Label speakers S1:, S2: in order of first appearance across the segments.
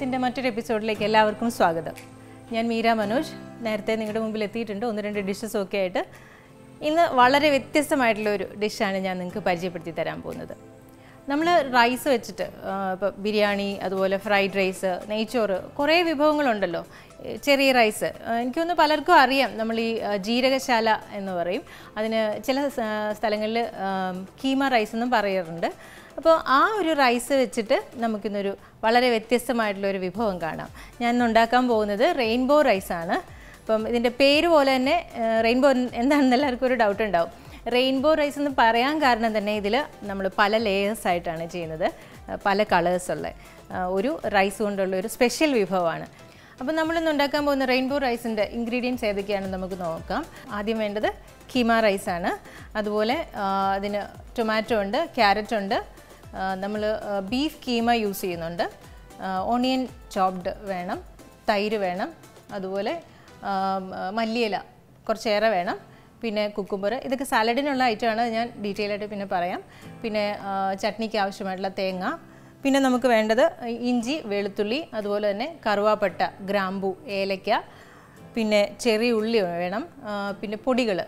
S1: രുചി മറ്റൊരു എപ്പിസോഡിലേക്ക് എല്ലാവർക്കും സ്വാഗതം. ഞാൻ മീര മനോജ്. നേരത്തെ നിങ്ങളുടെ മുമ്പിൽ എത്തിയിട്ടുണ്ട്. ഒന്ന് രണ്ട് ഡിഷസ് ഒക്കെ ആയിട്ട് ഇന്ന് വളരെ വ്യത്യസ്തമായിട്ടുള്ള ഒരു ഡിഷാണ് ഞാൻ നിങ്ങൾക്ക് പരിചയപ്പെടുത്തി തരാൻ പോകുന്നത്. നമ്മൾ റൈസ് വെച്ചിട്ട് ഇപ്പോൾ ബിരിയാണി അതുപോലെ ഫ്രൈഡ് റൈസ് നെയ്ച്ചോറ് കുറേ വിഭവങ്ങളുണ്ടല്ലോ. ചെറിയ റൈസ് എനിക്കൊന്ന് പലർക്കും അറിയാം. നമ്മൾ ഈ ജീരകശാല എന്ന് പറയും. അതിന് ചില സ്ഥലങ്ങളിൽ കീമ റൈസ് എന്നും പറയാറുണ്ട്. അപ്പോൾ ആ ഒരു റൈസ് വെച്ചിട്ട് നമുക്കിന്നൊരു വളരെ വ്യത്യസ്തമായിട്ടുള്ള ഒരു വിഭവം കാണാം. ഞാൻ ഇന്ന് ഉണ്ടാക്കാൻ പോകുന്നത് റെയിൻബോ റൈസാണ് അപ്പം ഇതിന്റെ പേര് പോലെ തന്നെ റെയിൻബോ എന്താണെന്ന് എല്ലാവർക്കും ഒരു ഡൗട്ട് ഉണ്ടാവും. റെയിൻബോ റൈസ് എന്ന് പറയാൻ കാരണം തന്നെ ഇതിൽ നമ്മൾ പല ലേയേഴ്സ് ആയിട്ടാണ് ചെയ്യുന്നത്. പല കളേഴ്സുള്ള ഒരു റൈസ് കൊണ്ടുള്ള ഒരു സ്പെഷ്യൽ വിഭവമാണ്. അപ്പോൾ നമ്മളിന്ന് ഉണ്ടാക്കാൻ പോകുന്ന റെയിൻബോ റൈസിന്റെ ഇൻഗ്രീഡിയൻസ് ഏതൊക്കെയാണെന്ന് നമുക്ക് നോക്കാം. ആദ്യം വേണ്ടത് കീമ റൈസാണ് അതുപോലെ അതിന് ടൊമാറ്റോ ഉണ്ട് ക്യാരറ്റ് ഉണ്ട് നമ്മൾ ബീഫ് കീമ യൂസ് ചെയ്യുന്നുണ്ട്. ഓണിയൻ ചോപ്ഡ് വേണം തൈര് വേണം അതുപോലെ മല്ലിയില കുറച്ചേറെ വേണം. പിന്നെ കുക്കുംബർ ഇതൊക്കെ സാലഡിനുള്ള ഐറ്റമാണ്. ഞാൻ ഡീറ്റെയിൽ ആയിട്ട് പിന്നെ പറയാം. പിന്നെ ചട്നിക്ക് ആവശ്യമായിട്ടുള്ള തേങ്ങ. പിന്നെ നമുക്ക് വേണ്ടത് ഇഞ്ചി വെളുത്തുള്ളി അതുപോലെ തന്നെ കറുവാപ്പട്ട ഗ്രാമ്പു ഏലയ്ക്ക പിന്നെ ചെറിയ ഉള്ളി വേണം. പിന്നെ പൊടികൾ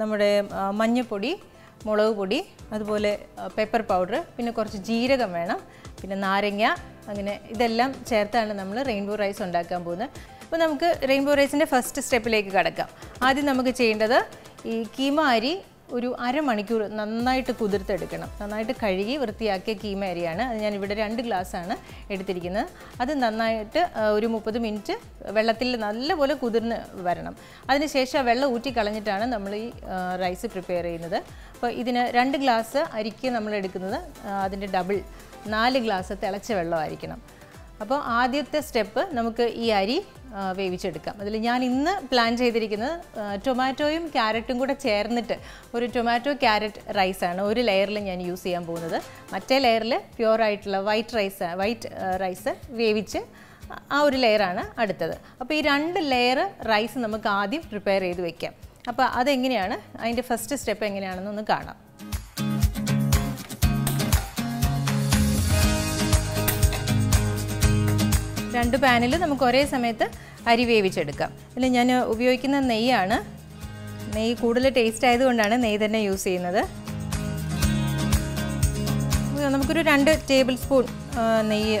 S1: നമ്മുടെ മഞ്ഞൾപ്പൊടി മുളക് പൊടി അതുപോലെ പെപ്പർ പൗഡർ പിന്നെ കുറച്ച് ജീരകം വേണം. പിന്നെ നാരങ്ങ അങ്ങനെ ഇതെല്ലാം ചേർത്താണ് നമ്മൾ റെയിൻബോ റൈസ് ഉണ്ടാക്കാൻ പോകുന്നത്. അപ്പോൾ നമുക്ക് റെയിൻബോ റൈസിന്റെ ഫസ്റ്റ് സ്റ്റെപ്പിലേക്ക് കടക്കാം. ആദ്യം നമുക്ക് ചെയ്യേണ്ടത് ഈ കീമ അരി ഒരു അരമണിക്കൂർ നന്നായിട്ട് കുതിർത്തെടുക്കണം. നന്നായിട്ട് കഴുകി വൃത്തിയാക്കിയ കീമ അരിയാണ്. അത് ഞാൻ ഇവിടെ രണ്ട് ഗ്ലാസ്സാണ് എടുത്തിരിക്കുന്നത്. അത് നന്നായിട്ട് ഒരു മുപ്പത് മിനിറ്റ് വെള്ളത്തിൽ നല്ലപോലെ കുതിർന്ന് വരണം. അതിനുശേഷം ആ വെള്ളം ഊറ്റി കളഞ്ഞിട്ടാണ് നമ്മൾ ഈ റൈസ് പ്രിപ്പയർ ചെയ്യുന്നത്. അപ്പോൾ ഇതിന് രണ്ട് ഗ്ലാസ് അരിക്ക് നമ്മൾ എടുക്കുന്നത് അതിന്റെ ഡബിൾ നാല് ഗ്ലാസ് തിളച്ച വെള്ളമായിരിക്കണം. അപ്പോൾ ആദ്യത്തെ സ്റ്റെപ്പ് നമുക്ക് ഈ അരി വേവിച്ചെടുക്കാം. അതിൽ ഞാൻ ഇന്ന് പ്ലാൻ ചെയ്തിരിക്കുന്നത് ടൊമാറ്റോയും ക്യാരറ്റും കൂടെ ചേർന്നിട്ട് ഒരു ടൊമാറ്റോ ക്യാരറ്റ് റൈസാണ്. ഒരു ലെയറിൽ ഞാൻ യൂസ് ചെയ്യാൻ പോകുന്നത്. മറ്റേ ലെയറിൽ പ്യുവർ ആയിട്ടുള്ള വൈറ്റ് റൈസ് വൈറ്റ് റൈസ് വേവിച്ച് ആ ഒരു ലെയറാണ് അടുത്തത്. അപ്പോൾ ഈ രണ്ട് ലെയർ റൈസ് നമുക്ക് ആദ്യം പ്രിപ്പയർ ചെയ്ത് വെക്കാം. അപ്പോൾ അതെങ്ങനെയാണ്? അതിന്റെ ഫസ്റ്റ് സ്റ്റെപ്പ് എങ്ങനെയാണെന്നൊന്ന് കാണാം. രണ്ട് പാനിൽ നമുക്ക് ഒരേ സമയത്ത് അരി വേവിച്ചെടുക്കാം. ഇതിൽ ഞാൻ ഉപയോഗിക്കുന്ന നെയ്യാണ്. നെയ്യ് കൂടുതൽ ടേസ്റ്റ് ആയതുകൊണ്ടാണ് നെയ്യ് തന്നെ യൂസ് ചെയ്യുന്നത്. നമുക്കൊരു രണ്ട് ടേബിൾ സ്പൂൺ നെയ്യ്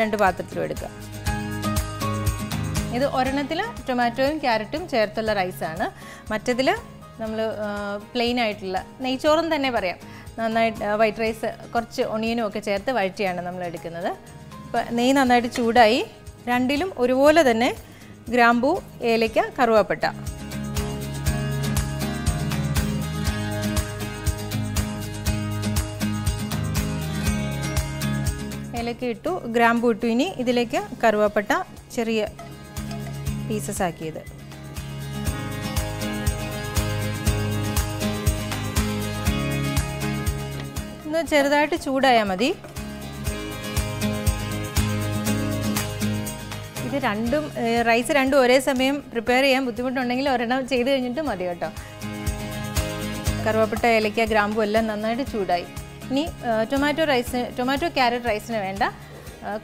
S1: രണ്ട് പാത്രത്തിലും എടുക്കാം. ഇത് ഒരെണ്ണത്തിൽ ടൊമാറ്റോയും ക്യാരറ്റും ചേർത്തുള്ള റൈസാണ് മറ്റതിൽ നമ്മൾ പ്ലെയിൻ ആയിട്ടുള്ള നെയ്ച്ചോറും തന്നെ പറയാം. നന്നായിട്ട് വൈറ്റ് റൈസ് കുറച്ച് ഒണിയനും ഒക്കെ ചേർത്ത് വഴറ്റിയാണ് നമ്മൾ എടുക്കുന്നത് അപ്പോൾ നെയ്യ് നന്നായിട്ട് ചൂടായി. രണ്ടിലും ഒരുപോലെ തന്നെ ഗ്രാമ്പൂ ഏലയ്ക്ക കറുവാപ്പട്ട. ഏലയ്ക്ക ഇട്ടു ഗ്രാമ്പൂ ഇട്ടു ഇനി ഇതിലേക്ക് കറുവാപ്പട്ട ചെറിയ പീസസ് ആക്കിയത്. ഒന്ന് ചെറുതായിട്ട് ചൂടായാൽ മതി. ഇത് രണ്ടും റൈസ് രണ്ടും ഒരേ സമയം പ്രിപ്പയർ ചെയ്യാൻ ബുദ്ധിമുട്ടുണ്ടെങ്കിൽ ഒരെണ്ണം ചെയ്ത് കഴിഞ്ഞിട്ട് മതി കേട്ടോ. കറുവപ്പട്ട ഏലക്ക ഗ്രാമ്പു എല്ലാം നന്നായിട്ട് ചൂടായി. ഇനി ടൊമാറ്റോ റൈസ് ടൊമാറ്റോ ക്യാരറ്റ് റൈസിന് വേണ്ട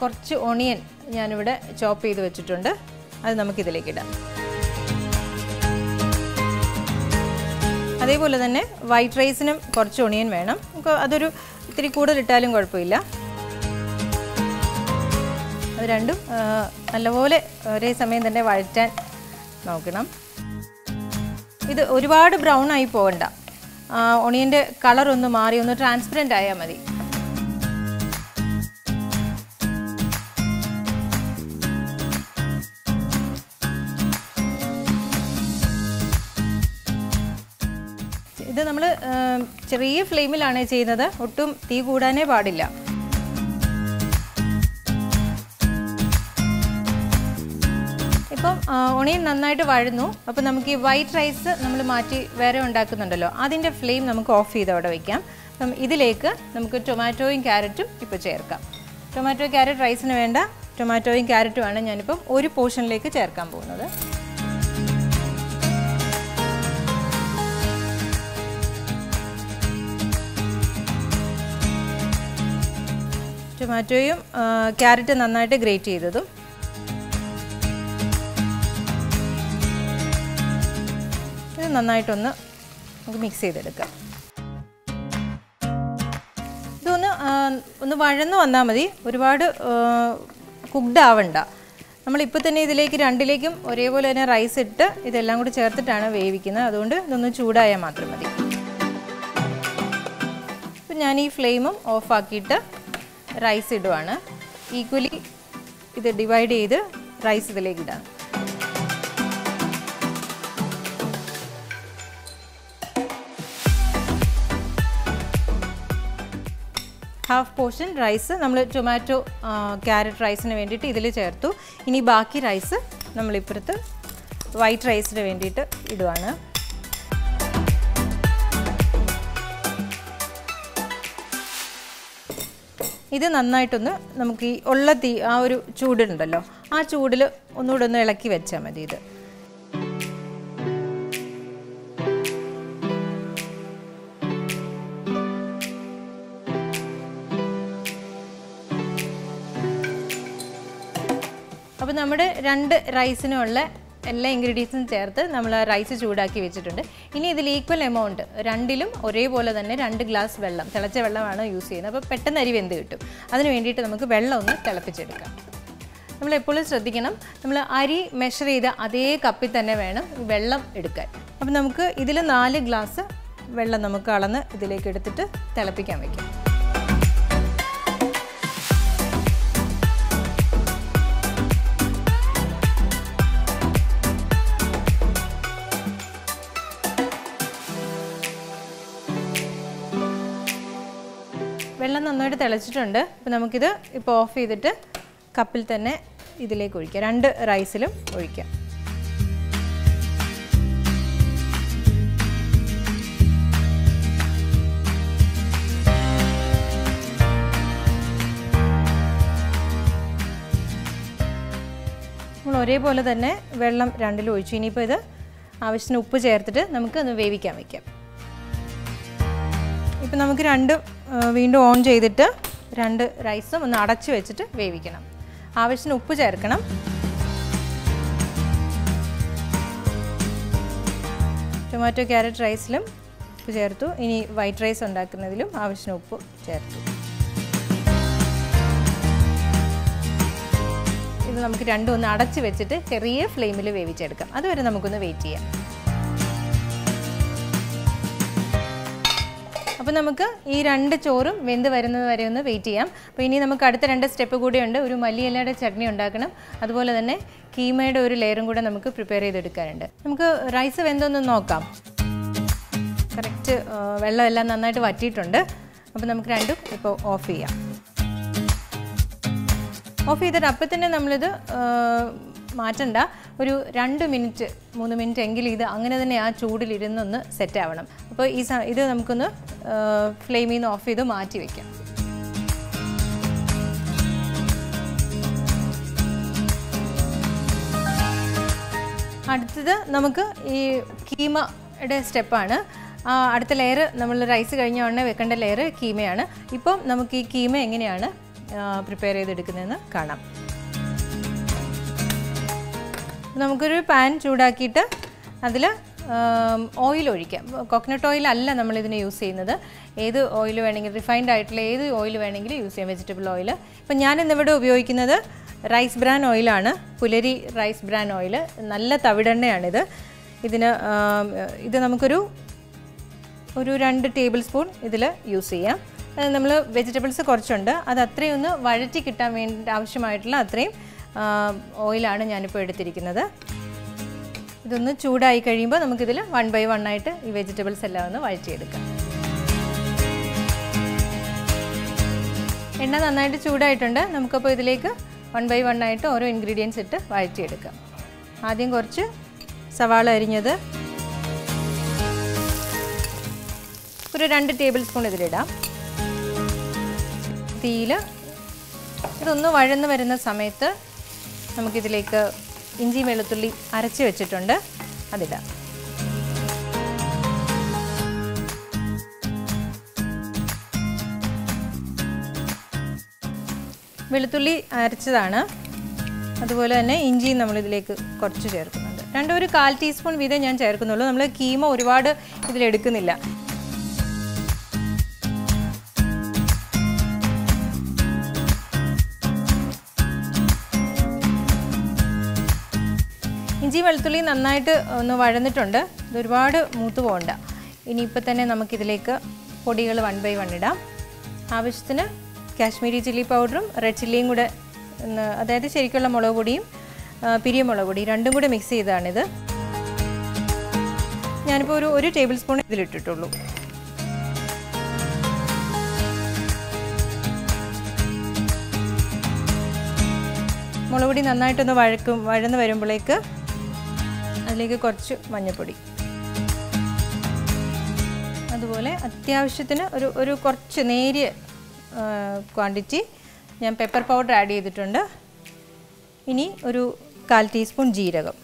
S1: കുറച്ച് ഒണിയൻ ഞാനിവിടെ ചോപ്പ് ചെയ്ത് വെച്ചിട്ടുണ്ട്. അത് നമുക്കിതിലേക്ക് ഇടാം. അതേപോലെ തന്നെ വൈറ്റ് റൈസിനും കുറച്ച് ഒണിയൻ വേണം. നമുക്ക് അതൊരു ഇത്തിരി കൂടുതൽ ഇട്ടാലും കുഴപ്പമില്ല. രണ്ടും നല്ലപോലെ ഒരേ സമയം തന്നെ വഴറ്റാൻ നോക്കണം. ഇത് ഒരുപാട് ബ്രൗൺ ആയി പോകണ്ട. ഒണിയന്റെ കളർ ഒന്ന് മാറി ഒന്ന് ട്രാൻസ്പെറന്റ് ആയാൽ മതി. ഇത് നമ്മൾ ചെറിയ ഫ്ലെയിമിലാണ് ചെയ്യുന്നത്. ഒട്ടും തീ കൂടാനേ പാടില്ല. ഇപ്പം ഉണയും നന്നായിട്ട് വഴുന്നു. അപ്പോൾ നമുക്ക് ഈ വൈറ്റ് റൈസ് നമ്മൾ മാറ്റി വേറെ ഉണ്ടാക്കുന്നുണ്ടല്ലോ. അതിന്റെ ഫ്ലെയിം നമുക്ക് ഓഫ് ചെയ്ത് അവിടെ വയ്ക്കാം അപ്പം ഇതിലേക്ക് നമുക്ക് ടൊമാറ്റോയും ക്യാരറ്റും ഇപ്പോൾ ചേർക്കാം. ടൊമാറ്റോ ക്യാരറ്റ് റൈസിന് വേണ്ട ടൊമാറ്റോയും ക്യാരറ്റുമാണ് ഞാനിപ്പം ഒരു പോർഷനിലേക്ക് ചേർക്കാൻ പോകുന്നത്. ടൊമാറ്റോയും ക്യാരറ്റ് നന്നായിട്ട് ഗ്രേറ്റ് ചെയ്തതും ഇത് നന്നായിട്ടൊന്ന് നമുക്ക് മിക്സ് ചെയ്തെടുക്കാം. ഇതൊന്ന് ഒന്ന് വഴന്ന് വന്നാൽ മതി. ഒരുപാട് കുക്ക്ഡ് ആവണ്ട. നമ്മളിപ്പോൾ തന്നെ ഇതിലേക്ക് രണ്ടിലേക്കും ഒരേപോലെ തന്നെ റൈസ് ഇട്ട് ഇതെല്ലാം കൂടി ചേർത്തിട്ടാണ് വേവിക്കുന്നത്. അതുകൊണ്ട് ഇതൊന്ന് ചൂടായാൽ മാത്രം മതി. ഇപ്പം ഞാൻ ഈ ഫ്ലെയിമും ഓഫാക്കിയിട്ട് റൈസ് ഇടുവാണ്. ഈക്വലി ഇത് ഡിവൈഡ് ചെയ്ത് റൈസ് ഇതിലേക്ക് ഇടാം. ഹാഫ് പോർഷൻ റൈസ് നമ്മൾ ടൊമാറ്റോ ക്യാരറ്റ് റൈസിന് വേണ്ടിയിട്ട് ഇതിൽ ചേർത്തു. ഇനി ബാക്കി റൈസ് നമ്മളിപ്പുറത്ത് വൈറ്റ് റൈസിന് വേണ്ടിയിട്ട് ഇടുവാണ്. ഇത് നന്നായിട്ടൊന്ന് നമുക്ക് ഈ ഉള്ള തീ ആ ഒരു ചൂടുണ്ടല്ലോ ആ ചൂടിൽ ഒന്നുകൂടെ ഒന്ന് ഇളക്കി വെച്ചാൽ മതി ഇത്. നമ്മുടെ രണ്ട് റൈസിനുള്ള എല്ലാ ഇൻഗ്രീഡിയൻസും ചേർത്ത് നമ്മൾ റൈസ് ചൂടാക്കി വെച്ചിട്ടുണ്ട്. ഇനി ഇതിൽ ഈക്വൽ എമൗണ്ട് രണ്ടിലും ഒരേപോലെ തന്നെ രണ്ട് ഗ്ലാസ് വെള്ളം തിളച്ച വെള്ളമാണ് യൂസ് ചെയ്യുന്നത്. അപ്പോൾ പെട്ടെന്ന് അരി വെന്ത് കിട്ടും. അതിന് വേണ്ടിയിട്ട് നമുക്ക് വെള്ളം ഒന്ന് തിളപ്പിച്ചെടുക്കാം. നമ്മൾ എപ്പോഴും ശ്രദ്ധിക്കണം. നമ്മൾ അരി മെഷർ ചെയ്ത അതേ കപ്പിൽ തന്നെ വേണം വെള്ളം എടുക്കാൻ. അപ്പം നമുക്ക് ഇതിൽ നാല് ഗ്ലാസ് വെള്ളം നമുക്ക് അളന്ന് ഇതിലേക്ക് എടുത്തിട്ട് തിളപ്പിക്കാൻ വയ്ക്കാം നന്നായിട്ട് തിളച്ചിട്ടുണ്ട്. അപ്പോൾ നമുക്കിത് ഇപ്പോൾ ഓഫ് ചെയ്തിട്ട് കപ്പിൽ തന്നെ ഇതിലേക്ക് ഒഴിക്കാം. രണ്ട് റൈസിലും ഒഴിക്കാം. നമ്മൾ ഒരേപോലെ തന്നെ വെള്ളം രണ്ടിലും ഒഴിച്ചു. ഇനിയിപ്പോൾ ഇത് ആവശ്യത്തിന് ഉപ്പ് ചേർത്തിട്ട് നമുക്ക് ഒന്ന് വേവിക്കാൻ വയ്ക്കാം ഇപ്പം നമുക്ക് രണ്ട് വീണ്ടും ഓൺ ചെയ്തിട്ട് രണ്ട് റൈസും ഒന്ന് അടച്ചു വെച്ചിട്ട് വേവിക്കണം. ആവശ്യത്തിന് ഉപ്പ് ചേർക്കണം. ടൊമാറ്റോ ക്യാരറ്റ് റൈസിലും ഉപ്പ് ചേർത്തു. ഇനി വൈറ്റ് റൈസ് ഉണ്ടാക്കുന്നതിലും ആവശ്യത്തിന് ഉപ്പ് ചേർത്തു. ഇത് നമുക്ക് രണ്ടും ഒന്ന് അടച്ചു വെച്ചിട്ട് ചെറിയ ഫ്ലെയിമിൽ വേവിച്ചെടുക്കാം. അതുവരെ നമുക്കൊന്ന് വെയിറ്റ് ചെയ്യാം. അപ്പോൾ നമുക്ക് ഈ രണ്ട് ചോറും വെന്ത് വരുന്നത് വരെ ഒന്ന് വെയിറ്റ് ചെയ്യാം. അപ്പോൾ ഇനി നമുക്ക് അടുത്ത രണ്ട് സ്റ്റെപ്പ് കൂടിയുണ്ട്. ഒരു മല്ലിയിലയുടെ ചട്നി ഉണ്ടാക്കണം. അതുപോലെ തന്നെ കീമയുടെ ഒരു ലെയറും കൂടെ നമുക്ക് പ്രിപ്പയർ ചെയ്തെടുക്കാനുണ്ട്. നമുക്ക് റൈസ് വെന്തൊന്ന് നോക്കാം. കറക്റ്റ് വെള്ളമെല്ലാം നന്നായിട്ട് വറ്റിയിട്ടുണ്ട്. അപ്പോൾ നമുക്ക് രണ്ടും ഇപ്പോൾ ഓഫ് ചെയ്യാം. ഓഫ് ചെയ്തിട്ട് അപ്പം തന്നെ നമ്മളിത് മാറ്റണ്ട. ഒരു രണ്ട് മിനിറ്റ് മൂന്ന് മിനിറ്റ് എങ്കിലും ഇത് അങ്ങനെ തന്നെ ആ ചൂടിലിരുന്നൊന്ന് സെറ്റ് ആവണം അപ്പോൾ ഈ ഇത് നമുക്കൊന്ന് ഫ്ലെയിമിൽ നിന്ന് ഓഫ് ചെയ്ത് മാറ്റി വയ്ക്കാം അടുത്തത് നമുക്ക് ഈ കീമയുടെ സ്റ്റെപ്പാണ്. അടുത്ത ലെയർ നമ്മൾ റൈസ് കഴിഞ്ഞ ഉടനെ വെക്കേണ്ട ലെയർ കീമയാണ്. ഇപ്പം നമുക്ക് ഈ കീമ എങ്ങനെയാണ് പ്രിപ്പയർ ചെയ്തെടുക്കുന്നതെന്ന് കാണാം. നമുക്കൊരു പാൻ ചൂടാക്കിയിട്ട് അതിൽ ഓയിൽ ഒഴിക്കാം. കോക്കനട്ട് ഓയിൽ അല്ല നമ്മളിതിന് യൂസ് ചെയ്യുന്നത്. ഏത് ഓയിൽ വേണമെങ്കിലും റിഫൈൻഡ് ആയിട്ടുള്ള ഏത് ഓയിൽ വേണമെങ്കിലും യൂസ് ചെയ്യാം വെജിറ്റബിൾ ഓയിൽ ഇപ്പം ഞാൻ ഇന്നിവിടെ ഉപയോഗിക്കുന്നത് റൈസ് ബ്രാൻ ഓയിലാണ് പുലരി റൈസ് ബ്രാൻ ഓയിൽ നല്ല തവിടെണ്ണയാണിത്. ഇതിന് ഇത് നമുക്കൊരു ഒരു രണ്ട് ടേബിൾ സ്പൂൺ ഇതിൽ യൂസ് ചെയ്യാം. നമ്മൾ വെജിറ്റബിൾസ് കുറച്ചുണ്ട്. അത് അത്രയും ഒന്ന് വഴറ്റി കിട്ടാൻ വേണ്ടി ആവശ്യമായിട്ടുള്ള അത്രയും ഓയിലാണ് ഞാനിപ്പോൾ എടുത്തിരിക്കുന്നത്. ഇതൊന്ന് ചൂടായി കഴിയുമ്പോൾ നമുക്കിതിൽ വൺ ബൈ വൺ ആയിട്ട് ഈ വെജിറ്റബിൾസ് എല്ലാം ഒന്ന് വഴറ്റിയെടുക്കാം. എണ്ണ നന്നായിട്ട് ചൂടായിട്ടുണ്ട്. നമുക്കപ്പോൾ ഇതിലേക്ക് വൺ ബൈ വൺ ആയിട്ട് ഓരോ ഇൻഗ്രീഡിയൻസ് ഇട്ട് വഴറ്റിയെടുക്കാം. ആദ്യം കുറച്ച് സവാള അരിഞ്ഞത് ഒരു രണ്ട് ടേബിൾ സ്പൂൺ ഇതിലിടാം. തീയിൽ ഇതൊന്ന് വഴന്ന് വരുന്ന സമയത്ത് നമുക്കിതിലേക്ക് ഇഞ്ചി വെളുത്തുള്ളി അരച്ച് വെച്ചിട്ടുണ്ട്. അതിടാം. വെളുത്തുള്ളി അരച്ചതാണ്. അതുപോലെ തന്നെ ഇഞ്ചിയും നമ്മളിതിലേക്ക് കുറച്ച് ചേർക്കുന്നുണ്ട്. രണ്ടൊരു കാൽ ടീസ്പൂൺ വീതം ഞാൻ ചേർക്കുന്നുള്ളൂ. നമ്മൾ കീമ ഒരുപാട് ഇതിലെടുക്കുന്നില്ല. ഇഞ്ചി വെളുത്തുള്ളി നന്നായിട്ട് ഒന്ന് വഴന്നിട്ടുണ്ട്. ഇത് ഒരുപാട് മൂത്ത് പോകണ്ട. ഇനിയിപ്പോൾ തന്നെ നമുക്കിതിലേക്ക് പൊടികൾ വൺ ബൈ വൺ ഇടാം. ആവശ്യത്തിന് കാശ്മീരി ചില്ലി പൗഡറും റെഡ് ചില്ലിയും കൂടെ അതായത് ശരിക്കുള്ള മുളക് പൊടിയും ആ, പിരിയ മുളക് പൊടി രണ്ടും കൂടെ മിക്സ് ചെയ്തതാണിത്. ഞാനിപ്പോൾ ഒരു ഒരു ടേബിൾ സ്പൂൺ ഇതിലിട്ടിട്ടുള്ളൂ. മുളക് പൊടി നന്നായിട്ടൊന്ന് വഴക്കും വഴന്ന് വരുമ്പോഴേക്ക് അതിലേക്ക് കുറച്ച് മഞ്ഞൾപ്പൊടി അതുപോലെ അത്യാവശ്യത്തിന് ഒരു ഒരു കുറച്ച് നേരിയ ക്വാണ്ടിറ്റി ഞാൻ പെപ്പർ പൗഡർ ആഡ് ചെയ്തിട്ടുണ്ട്. ഇനി ഒരു കാൽ ടീസ്പൂൺ ജീരകം.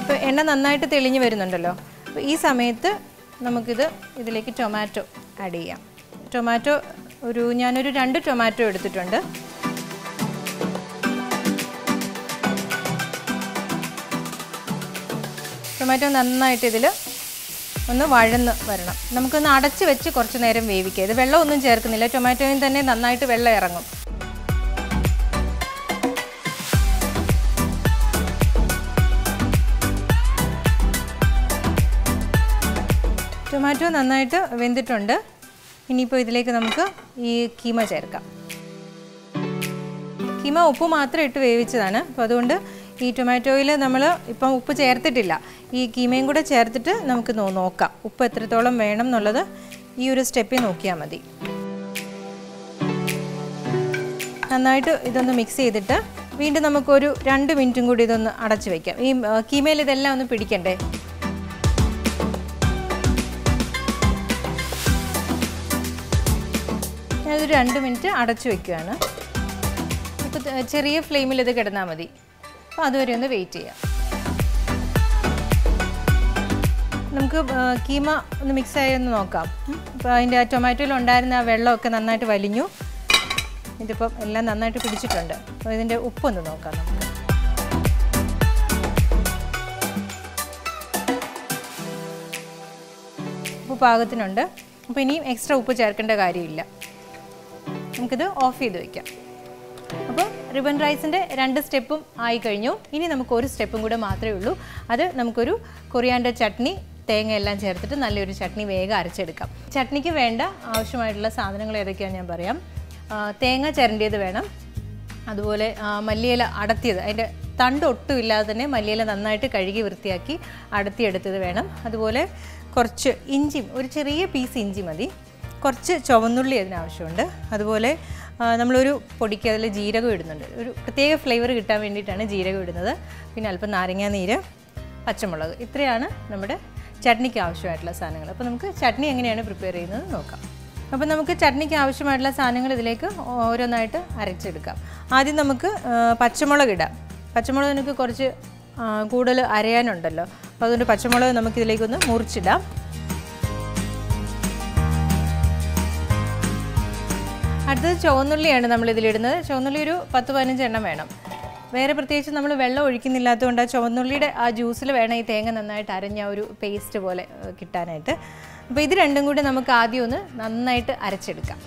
S1: ഇപ്പോൾ എണ്ണ നന്നായിട്ട് തെളിഞ്ഞ് വരുന്നുണ്ടല്ലോ. അപ്പോൾ ഈ സമയത്ത് നമുക്കിത് ഇതിലേക്ക് ടൊമാറ്റോ ആഡ് ചെയ്യാം. ടൊമാറ്റോ ഒരു ഞാനൊരു രണ്ട് ടൊമാറ്റോ എടുത്തിട്ടുണ്ട്. ടൊമാറ്റോ നന്നായിട്ട് ഇതിൽ ഒന്ന് വഴന്ന് വരണം. നമുക്കൊന്ന് അടച്ച് വെച്ച് കുറച്ച് നേരം വേവിക്കുക. ഇത് വെള്ളമൊന്നും ചേർക്കുന്നില്ല. ടൊമാറ്റോയിൽ തന്നെ നന്നായിട്ട് വെള്ളം ഇറങ്ങും. ടൊമാറ്റോ നന്നായിട്ട് വെന്തിട്ടുണ്ട്. ഇനിയിപ്പോൾ ഇതിലേക്ക് നമുക്ക് ഈ കീമ ചേർക്കാം. കീമ ഉപ്പ് മാത്രം ഇട്ട് വേവിച്ചതാണ്. അപ്പോൾ അതുകൊണ്ട് ഈ ടൊമാറ്റോയിൽ നമ്മൾ ഇപ്പം ഉപ്പ് ചേർത്തിട്ടില്ല. ഈ കീമയും കൂടെ ചേർത്തിട്ട് നമുക്ക് നോക്കാം. ഉപ്പ് എത്രത്തോളം വേണം എന്നുള്ളത് ഈ ഒരു സ്റ്റെപ്പിൽ നോക്കിയാൽ മതി. നന്നായിട്ട് ഇതൊന്ന് മിക്സ് ചെയ്തിട്ട് വീണ്ടും നമുക്കൊരു രണ്ട് മിനിറ്റും കൂടി ഇതൊന്ന് അടച്ചു വയ്ക്കാം ഈ കീമയിൽ ഇതെല്ലാം ഒന്ന് പിടിക്കണ്ടേ? ഞാനൊരു രണ്ട് മിനിറ്റ് അടച്ചു വയ്ക്കുകയാണ് ഇപ്പോൾ ചെറിയ ഫ്ലെയിമിൽ ഇത് കിടന്നാൽ മതി. അപ്പോൾ അതുവരെ ഒന്ന് വെയിറ്റ് ചെയ്യാം. നമുക്ക് കീമ ഒന്ന് മിക്സ് ആയി ഒന്ന് നോക്കാം. അപ്പോൾ അതിന്റെ ആ ടൊമാറ്റോയിൽ ഉണ്ടായിരുന്ന ആ വെള്ളമൊക്കെ നന്നായിട്ട് വലിഞ്ഞു. ഇതിപ്പം എല്ലാം നന്നായിട്ട് പിടിച്ചിട്ടുണ്ട്. അപ്പോൾ ഇതിന്റെ ഉപ്പൊന്ന് നോക്കാം നമുക്ക്. ഉപ്പ് പാകത്തിനുണ്ട്. അപ്പോൾ ഇനിയും എക്സ്ട്രാ ഉപ്പ് ചേർക്കേണ്ട കാര്യമില്ല. നമുക്കിത് ഓഫ് ചെയ്ത് വയ്ക്കാം അപ്പോൾ റിബൺ റൈസിന്റെ രണ്ട് സ്റ്റെപ്പും ആയി കഴിഞ്ഞു ഇനി നമുക്ക് ഒരു സ്റ്റെപ്പും കൂടെ മാത്രമേ ഉള്ളൂ. അത് നമുക്കൊരു കൊറിയാണ്ടർ ചട്നി തേങ്ങ എല്ലാം ചേർത്തിട്ട് നല്ലൊരു ചട്നി വേഗം അരച്ചെടുക്കാം. ചട്നിക്ക് വേണ്ട ആവശ്യമായിട്ടുള്ള സാധനങ്ങൾ ഏതൊക്കെയാണ് ഞാൻ പറയാം. തേങ്ങ ചിരണ്ടിയത് വേണം. അതുപോലെ മല്ലിയില അടത്തിയത് അതിന്റെ തണ്ട് ഒട്ടും ഇല്ലാതെ തന്നെ മല്ലിയില നന്നായിട്ട് കഴുകി വൃത്തിയാക്കി അടത്തിയെടുത്തത് വേണം. അതുപോലെ കുറച്ച് ഇഞ്ചി ഒരു ചെറിയ പീസ് ഇഞ്ചി മതി. കുറച്ച് ചുവന്നുള്ളി അതിനാവശ്യമുണ്ട്. അതുപോലെ നമ്മളൊരു പൊടിക്ക് അതിൽ ജീരകം ഇടുന്നുണ്ട്. ഒരു പ്രത്യേക ഫ്ലേവർ കിട്ടാൻ വേണ്ടിയിട്ടാണ് ജീരകം ഇടുന്നത്. പിന്നെ അല്പം നാരങ്ങാ നീര് പച്ചമുളക്. ഇത്രയാണ് നമ്മുടെ ചട്നിക്ക് ആവശ്യമായിട്ടുള്ള സാധനങ്ങൾ. അപ്പോൾ നമുക്ക് ചട്നി എങ്ങനെയാണ് പ്രിപ്പയർ ചെയ്യുന്നത് നോക്കാം. അപ്പോൾ നമുക്ക് ചട്നിക്ക് ആവശ്യമായിട്ടുള്ള സാധനങ്ങൾ ഇതിലേക്ക് ഓരോന്നായിട്ട് അരച്ചെടുക്കാം. ആദ്യം നമുക്ക് പച്ചമുളക് ഇടാം. പച്ചമുളക് നമുക്ക് കുറച്ച് കൂടുതൽ അരയാനുണ്ടല്ലോ. അപ്പോൾ അതുകൊണ്ട് പച്ചമുളക് നമുക്കിതിലേക്കൊന്ന് മുറിച്ചിടാം. അടുത്തത് ചുവന്നുള്ളിയാണ് നമ്മൾ ഇതിലിടുന്നത് ചുവന്നുള്ളി ഒരു പത്ത് പതിനഞ്ച് എണ്ണം വേണം. വേറെ പ്രത്യേകിച്ച് നമ്മൾ വെള്ളം ഒഴിക്കുന്നില്ലാത്തതുകൊണ്ട് ആ ചുവന്നുള്ളിയുടെ ആ ജ്യൂസിൽ വേണം ഈ തേങ്ങ നന്നായിട്ട് അരഞ്ഞ ഒരു പേസ്റ്റ് പോലെ കിട്ടാനായിട്ട്. അപ്പോൾ ഇത് രണ്ടും കൂടി നമുക്ക് ആദ്യം ഒന്ന് നന്നായിട്ട് അരച്ചെടുക്കാം.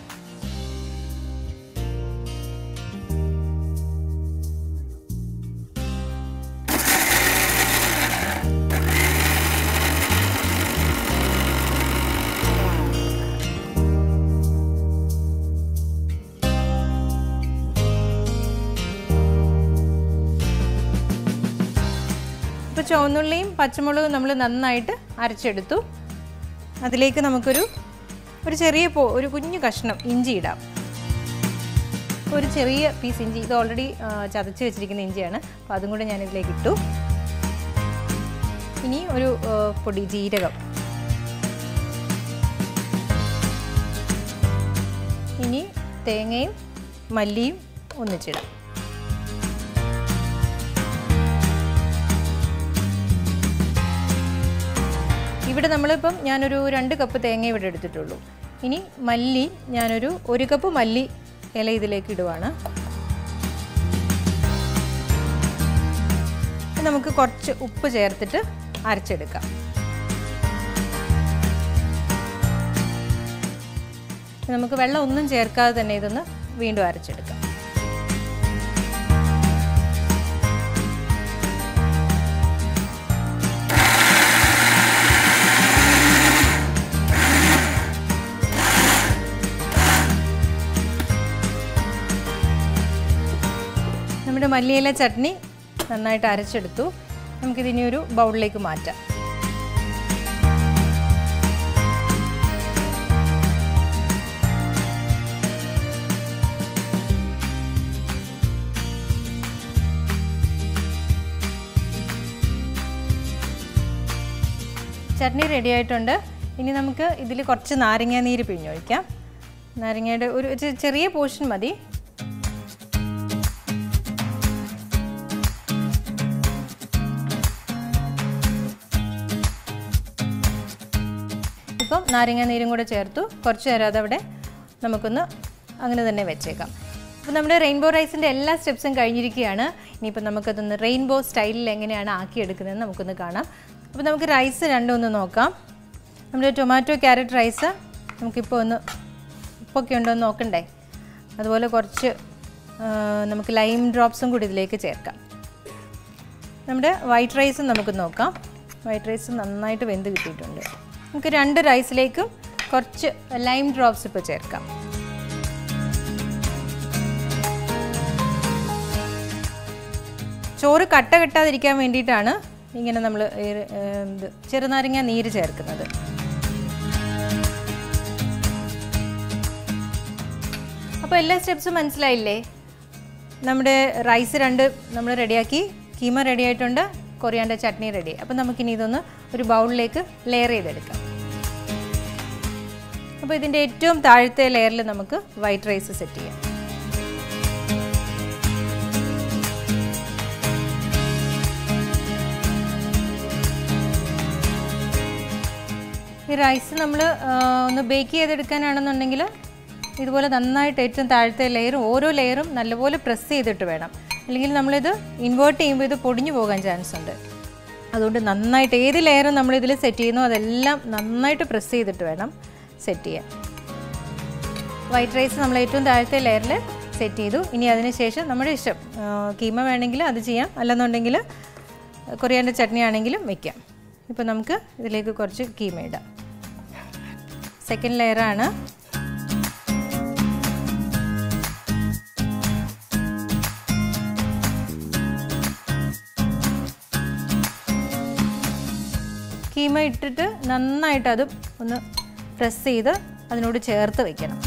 S1: ചുവന്നുള്ളിയും പച്ചമുളകും നമ്മൾ നന്നായിട്ട് അരച്ചെടുത്തു. അതിലേക്ക് നമുക്കൊരു ഒരു ചെറിയ പോ ഒരു കുഞ്ഞു കഷ്ണം ഇഞ്ചി ഇടാം. ഒരു ചെറിയ പീസ് ഇഞ്ചി ഇത് ഓൾറെഡി ചതച്ച് വെച്ചിരിക്കുന്ന ഇഞ്ചിയാണ്. അപ്പോൾ അതും കൂടെ ഞാനിതിലേക്ക് ഇട്ടു. ഇനി ഒരു പൊടി ജീരകം. ഇനി തേങ്ങയും മല്ലിയും ഒന്നിച്ചിടാം. ഇവിടെ നമ്മളിപ്പം ഞാനൊരു രണ്ട് കപ്പ് തേങ്ങ ഇവിടെ എടുത്തിട്ടുള്ളൂ. ഇനി മല്ലി ഞാനൊരു ഒരു കപ്പ് മല്ലി ഇല ഇതിലേക്ക് ഇടുവാണ്. നമുക്ക് കുറച്ച് ഉപ്പ് ചേർത്തിട്ട് അരച്ചെടുക്കാം. നമുക്ക് വെള്ളം ഒന്നും ചേർക്കാതെ തന്നെ ഇതൊന്ന് വീണ്ടും അരച്ചെടുക്കാം. നമ്മുടെ മല്ലിയില ചട്നി നന്നായിട്ട് അരച്ചെടുത്തു. നമുക്കിതിനി ഒരു ബൗളിലേക്ക് മാറ്റാം. ചട്നി റെഡി ആയിട്ടുണ്ട്. ഇനി നമുക്ക് ഇതിൽ കുറച്ച് നാരങ്ങ നീര് പിഴിഞ്ഞൊഴിക്കാം. നാരങ്ങയുടെ ഒരു ചെറിയ പോർഷൻ മതി. നാരങ്ങ നീരും കൂടെ ചേർത്തു. കുറച്ച് നേരം അതവിടെ നമുക്കൊന്ന് അങ്ങനെ തന്നെ വെച്ചേക്കാം. അപ്പോൾ നമ്മുടെ റെയിൻബോ റൈസിന്റെ എല്ലാ സ്റ്റെപ്സും കഴിഞ്ഞിരിക്കുകയാണ്. ഇനിയിപ്പോൾ നമുക്കതൊന്ന് റെയിൻബോ സ്റ്റൈലിൽ എങ്ങനെയാണ് ആക്കിയെടുക്കുന്നതെന്ന് നമുക്കൊന്ന് കാണാം. അപ്പോൾ നമുക്ക് റൈസ് രണ്ടും ഒന്ന് നോക്കാം. നമ്മുടെ ടൊമാറ്റോ ക്യാരറ്റ് റൈസ് നമുക്കിപ്പോൾ ഒന്ന് ഉപ്പൊക്കെ ഉണ്ടോ എന്ന് നോക്കണ്ടേ? അതുപോലെ കുറച്ച് നമുക്ക് ലൈം ഡ്രോപ്സും കൂടി ഇതിലേക്ക് ചേർക്കാം. നമ്മുടെ വൈറ്റ് റൈസും നമുക്ക് നോക്കാം. വൈറ്റ് റൈസ് നന്നായിട്ട് വെന്ത് കിട്ടിയിട്ടുണ്ട്. നമുക്ക് രണ്ട് റൈസിലേക്കും കുറച്ച് ലൈം ഡ്രോപ്സ് ഇപ്പോൾ ചേർക്കാം. ചോറ് കട്ട കെട്ടാതിരിക്കാൻ വേണ്ടിയിട്ടാണ് ഇങ്ങനെ നമ്മൾ ചെറുനാരങ്ങ നീര് ചേർക്കുന്നത്. അപ്പോൾ എല്ലാ സ്റ്റെപ്സും മനസ്സിലായില്ലേ? നമ്മുടെ റൈസ് രണ്ട് നമ്മൾ റെഡിയാക്കി. കീമ റെഡി ആയിട്ടുണ്ട് കൊറിയാന്റെ ചട്നി റെഡി. അപ്പോൾ നമുക്കിനി ഇതൊന്ന് ഒരു ബൗളിലേക്ക് ലെയർ ചെയ്തെടുക്കാം. അപ്പോൾ ഇതിന്റെ ഏറ്റവും താഴത്തെ ലെയറിൽ നമുക്ക് വൈറ്റ് റൈസ് സെറ്റ് ചെയ്യാം. ഈ റൈസ് നമ്മൾ ഒന്ന് ബേക്ക് ചെയ്തെടുക്കാനാണെന്നുണ്ടെങ്കിൽ ഇതുപോലെ നന്നായിട്ട് ഏറ്റവും താഴത്തെ ലെയറും ഓരോ ലെയറും നല്ലപോലെ പ്രസ് ചെയ്തിട്ട് വേണം. അല്ലെങ്കിൽ നമ്മളിത് ഇൻവേർട്ട് ചെയ്യുമ്പോൾ ഇത് പൊടിഞ്ഞു പോകാൻ ചാൻസ് ഉണ്ട്. അതുകൊണ്ട് നന്നായിട്ട് ഏത് ലെയറും നമ്മളിതിൽ സെറ്റ് ചെയ്യുന്നോ അതെല്ലാം നന്നായിട്ട് പ്രസ് ചെയ്തിട്ട് വേണം. സെറ്റ് ചെയ്യാം. വൈറ്റ് റൈസ് നമ്മൾ ഏറ്റവും താഴത്തെ ലെയറിൽ സെറ്റ് ചെയ്തു. ഇനി അതിനുശേഷം നമ്മുടെ ഇഷ്ടം കീമ വേണമെങ്കിൽ അത് ചെയ്യാം. അല്ലെന്നുണ്ടെങ്കിൽ കൊറിയാന്റെ ചട്നി ആണെങ്കിലും വെക്കാം. ഇപ്പോൾ നമുക്ക് ഇതിലേക്ക് കുറച്ച് കീമ ഇടാം. സെക്കൻഡ് ലെയറാണ് കീമ ഇട്ടിട്ട് നന്നായിട്ട് അതും ഒന്ന് പ്രസ് ചെയ്ത് അതിനോട് ചേർത്ത് വയ്ക്കണം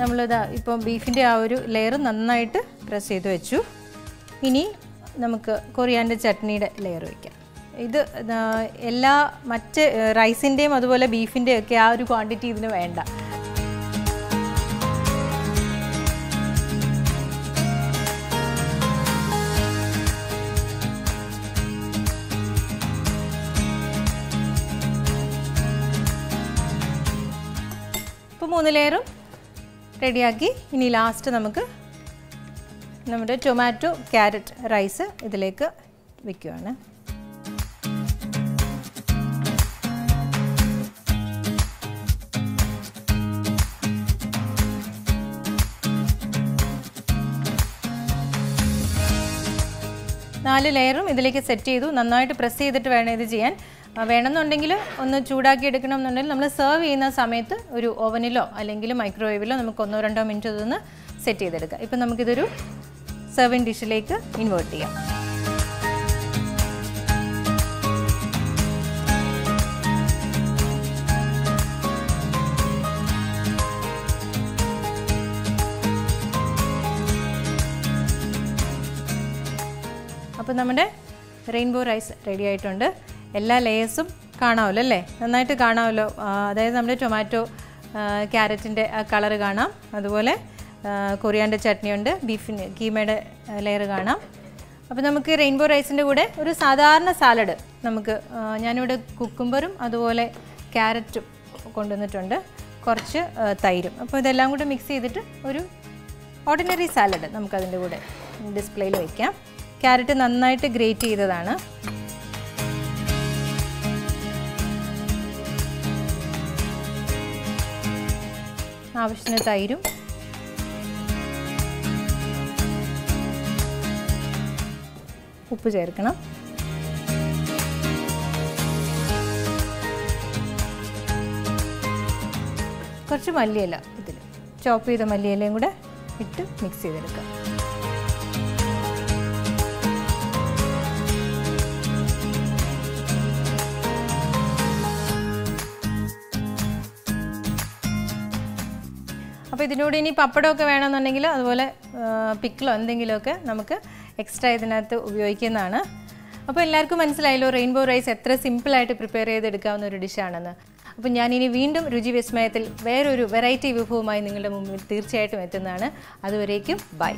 S1: നമ്മളിതാ ഇപ്പം ബീഫിന്റെ ആ ഒരു ലെയർ നന്നായിട്ട് പ്രസ് ചെയ്ത് വെച്ചു. ഇനി നമുക്ക് കൊറിയാന്റെ ചട്നിയുടെ ലെയർ വയ്ക്കാം ഇത് എല്ലാ മറ്റ് റൈസിന്റെയും അതുപോലെ ബീഫിന്റെയും ഒക്കെ ആ ഒരു ക്വാണ്ടിറ്റി ഇതിന് വേണ്ട. മൂന്ന് ലെയറും റെഡിയാക്കി. ഇനി ലാസ്റ്റ് നമുക്ക് നമ്മുടെ ടൊമാറ്റോ ക്യാരറ്റ് റൈസ് ഇതിലേക്ക് വെക്കുകയാണ് നാല് ലെയറും ഇതിലേക്ക് സെറ്റ് ചെയ്തു. നന്നായിട്ട് പ്രസ് ചെയ്തിട്ട് വേണം ഇത് ചെയ്യാൻ. വേണമെന്നുണ്ടെങ്കിൽ ഒന്ന് ചൂടാക്കി എടുക്കണം എന്നുണ്ടെങ്കിൽ നമ്മൾ സെർവ് ചെയ്യുന്ന സമയത്ത് ഒരു ഓവനിലോ അല്ലെങ്കിൽ മൈക്രോവേവിലോ നമുക്ക് ഒന്നോ രണ്ടോ മിനിറ്റ് ഇതൊന്ന് സെറ്റ് ചെയ്തെടുക്കാം. ഇപ്പം നമുക്കിതൊരു സെർവിങ് ഡിഷിലേക്ക് ഇൻവേർട്ട് ചെയ്യാം. അപ്പോൾ നമ്മുടെ റെയിൻബോ റൈസ് റെഡി ആയിട്ടുണ്ട്. എല്ലാ ലേയേഴ്സും കാണാമല്ലോ അല്ലേ? നന്നായിട്ട് കാണാമല്ലോ. അതായത് നമ്മുടെ ടൊമാറ്റോ ക്യാരറ്റിന്റെ കളറ് കാണാം. അതുപോലെ കൊറിയാന്റെ ചട്നിയുണ്ട് ബീഫിന്റെ കീമയുടെ ലെയർ കാണാം. അപ്പോൾ നമുക്ക് റെയിൻബോ റൈസിന്റെ കൂടെ ഒരു സാധാരണ സാലഡ് നമുക്ക് ഞാനിവിടെ കുക്കുംബറും അതുപോലെ ക്യാരറ്റും കൊണ്ടുവന്നിട്ടുണ്ട്. കുറച്ച് തൈരും. അപ്പോൾ ഇതെല്ലാം കൂടെ മിക്സ് ചെയ്തിട്ട് ഒരു ഓർഡിനറി സാലഡ് നമുക്കതിന്റെ കൂടെ ഡിസ്പ്ലേയിൽ വയ്ക്കാം ക്യാരറ്റ് നന്നായിട്ട് ഗ്രേറ്റ് ചെയ്തതാണ്. ആവശ്യത്തിന് തൈരും. ഉപ്പ് ചേർക്കണം. കുറച്ച് മല്ലിയില ഇതിൽ ചോപ്പ് ചെയ്ത മല്ലിയിലയും കൂടെ ഇട്ട് മിക്സ് ചെയ്തെടുക്കാം. അപ്പോൾ ഇതിനോട് ഇനി പപ്പടമൊക്കെ വേണമെന്നുണ്ടെങ്കിൽ അതുപോലെ പിക്കിളോ എന്തെങ്കിലുമൊക്കെ നമുക്ക് എക്സ്ട്രാ ഇതിനകത്ത് ഉപയോഗിക്കുന്നതാണ്. അപ്പോൾ എല്ലാവർക്കും മനസ്സിലായല്ലോ റെയിൻബോ റൈസ് എത്ര സിമ്പിളായിട്ട് പ്രിപ്പയർ ചെയ്തെടുക്കാവുന്ന ഒരു ഡിഷാണെന്ന് അപ്പോൾ ഞാനിനി വീണ്ടും രുചി വിസ്മയത്തിൽ വേറൊരു വെറൈറ്റി വിഭവമായി നിങ്ങളുടെ മുമ്പിൽ തീർച്ചയായിട്ടും എത്തുന്നതാണ്. അതുവരേക്കും ബൈ